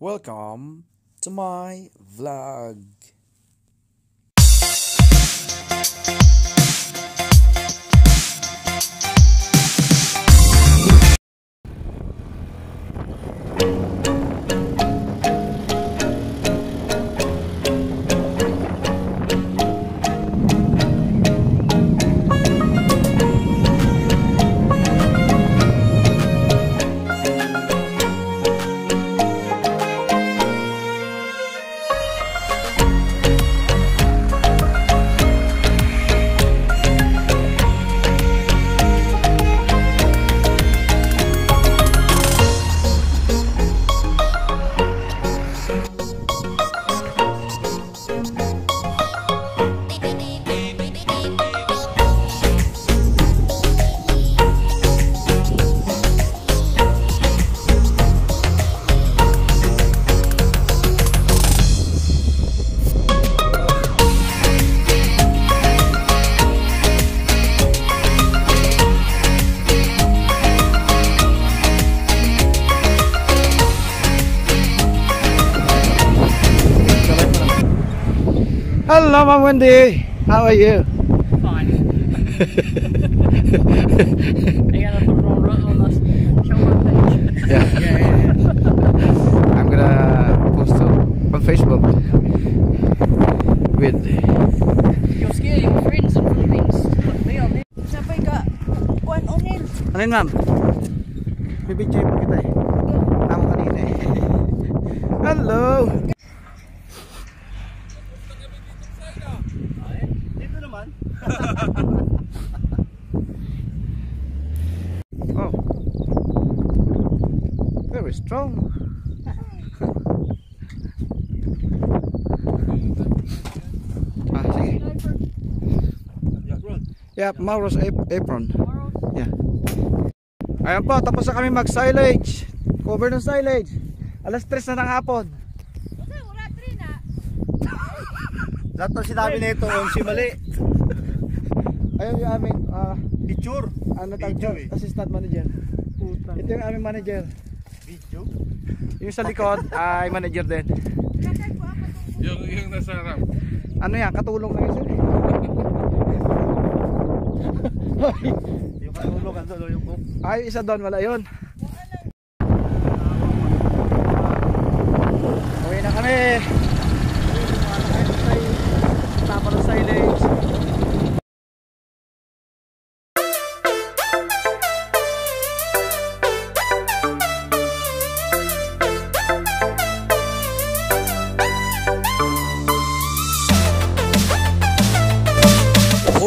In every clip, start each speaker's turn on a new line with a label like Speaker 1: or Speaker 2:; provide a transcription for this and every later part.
Speaker 1: Welcome to my vlog.
Speaker 2: Hello, Mom Wendy. How are you?
Speaker 3: Fine. yeah, yeah,
Speaker 2: yeah, I'm gonna post it on Facebook with.
Speaker 3: You're your friends and things. They are there. Sampai kat Puan Onil.
Speaker 2: Onil, Ma'am. BBJ po kita eh. I'm eh. Hello! oh. Very strong. ah, sige. Yeah, Mauro's ap- apron. Yeah. Ayan po, tapos na kami mag-silage. Cover ng silage. Alas 3 na ng hapon.
Speaker 4: Lahat ng sinabi nito, on si mali.
Speaker 2: Ayun yung aming ah,
Speaker 4: Picture.
Speaker 2: ano
Speaker 4: Video
Speaker 2: dyan?
Speaker 4: eh.
Speaker 2: assistant manager. Ito yung aming manager.
Speaker 4: Video?
Speaker 2: Yung sa likod ay manager din.
Speaker 5: Yung, yung nasa harap.
Speaker 2: Ano yan? Katulong yun sir.
Speaker 4: Yung katulog, ang dulo yung cook.
Speaker 2: ay, isa doon. Wala yun.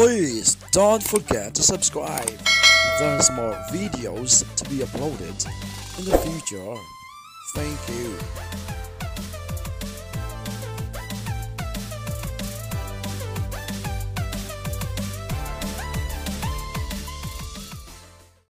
Speaker 1: Please don't forget to subscribe. There's more videos to be uploaded in the future. Thank you.